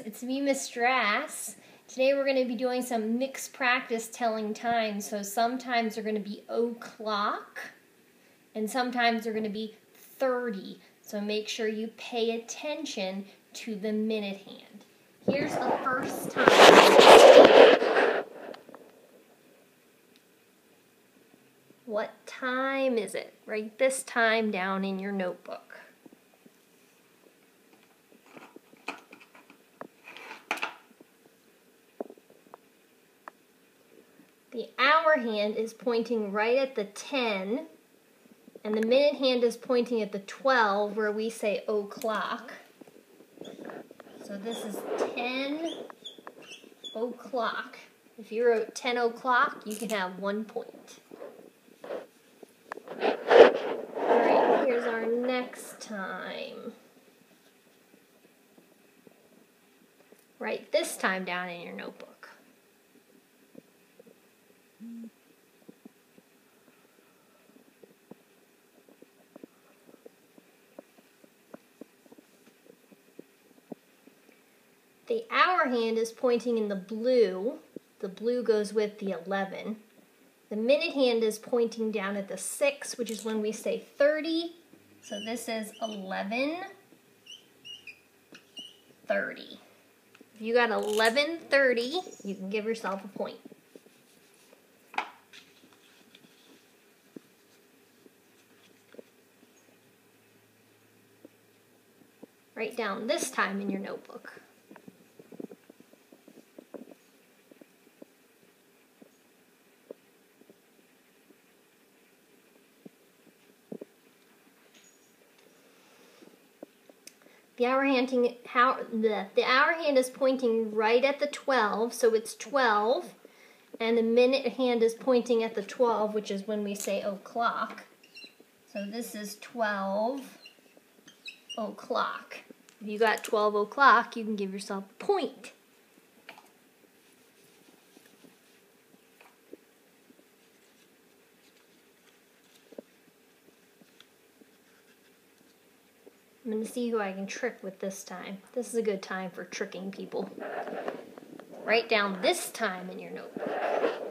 It's me, Miss Drass. Today we're going to be doing some mixed practice telling time. So sometimes they're going to be o'clock and sometimes they're going to be 30. So make sure you pay attention to the minute hand. Here's the first time. What time is it? Write this time down in your notebook. The hour hand is pointing right at the 10, and the minute hand is pointing at the 12, where we say o'clock. So this is 10 o'clock. If you wrote 10 o'clock, you can have one point. Alright, here's our next time. Write this time down in your notebook. The hour hand is pointing in the blue. The blue goes with the 11. The minute hand is pointing down at the 6, which is when we say 30. So this is 11, 30. If you got 11.30, you can give yourself a point. Write down this time in your notebook. The hour hand, how, the hour hand is pointing right at the 12, so it's 12. And the minute hand is pointing at the 12, which is when we say o'clock. So this is 12 o'clock. If you got 12 o'clock, you can give yourself a point. I'm going to see who I can trick with this time. This is a good time for tricking people. Write down this time in your notebook.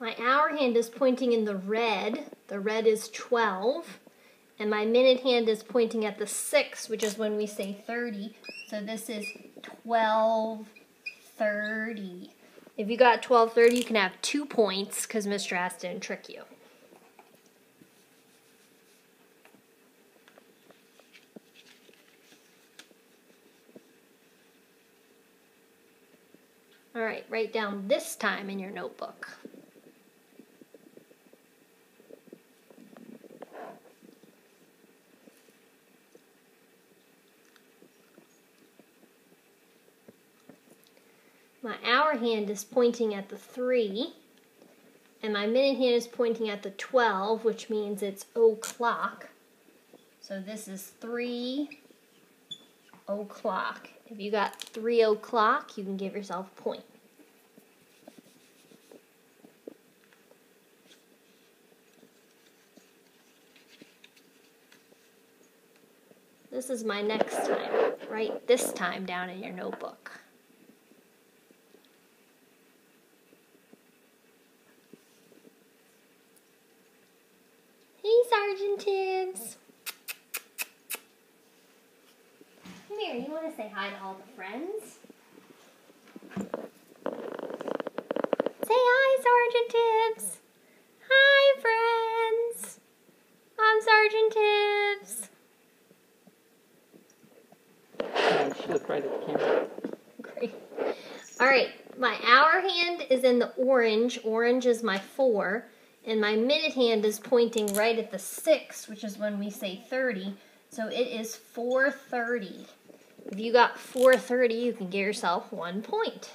My hour hand is pointing in the red. The red is 12. And my minute hand is pointing at the 6, which is when we say 30. So this is 1230. If you got 1230, you can have two points because Miss Drass didn't trick you. All right, write down this time in your notebook. My hour hand is pointing at the 3, and my minute hand is pointing at the 12, which means it's o'clock. So this is 3 o'clock. If you got 3 o'clock, you can give yourself a point. This is my next time. Write this time down in your notebook. Sergeant Tibbs. Come here, you want to say hi to all the friends? Say hi, Sergeant Tibbs. Hi, friends. I'm Sergeant Tibbs. Oh, she looked right at the camera. Great. All right, my hour hand is in the orange. Orange is my four and my minute hand is pointing right at the 6, which is when we say 30. So it is 430. If you got 430, you can get yourself one point.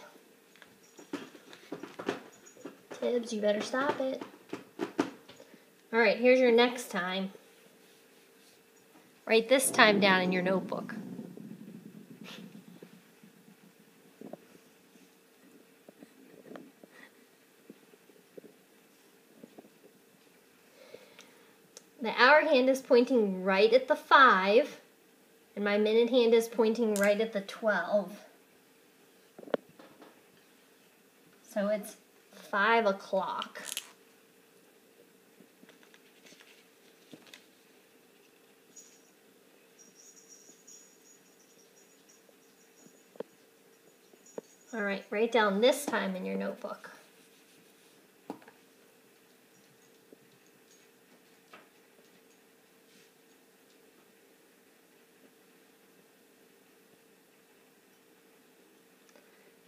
Tibbs, you better stop it. All right, here's your next time. Write this time down in your notebook. The hour hand is pointing right at the 5, and my minute hand is pointing right at the 12. So it's 5 o'clock. All right, write down this time in your notebook.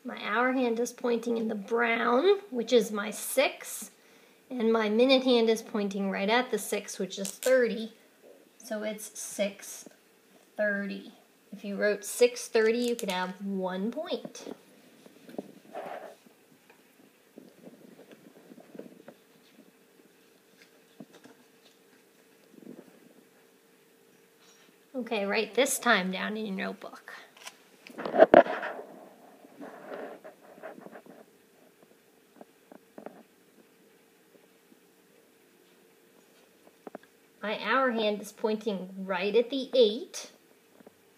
My hour hand is pointing in the brown, which is my 6, and my minute hand is pointing right at the 6, which is 30. So it's 6.30. If you wrote 6.30, you could have one point. Okay, write this time down in your notebook. My hour hand is pointing right at the 8,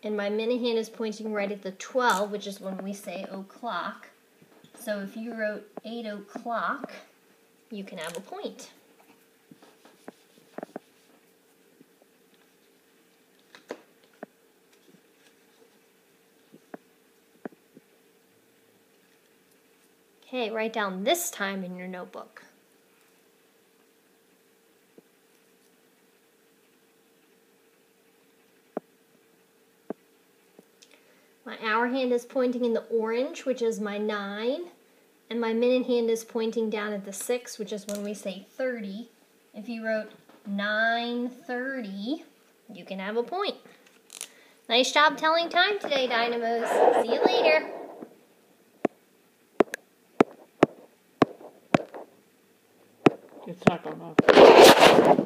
and my minute hand is pointing right at the 12, which is when we say o'clock. So if you wrote 8 o'clock, you can have a point. Okay, write down this time in your notebook. My hour hand is pointing in the orange, which is my 9. And my minute hand is pointing down at the 6, which is when we say 30. If you wrote 9.30, you can have a point. Nice job telling time today, Dynamos. See you later. It's not going off.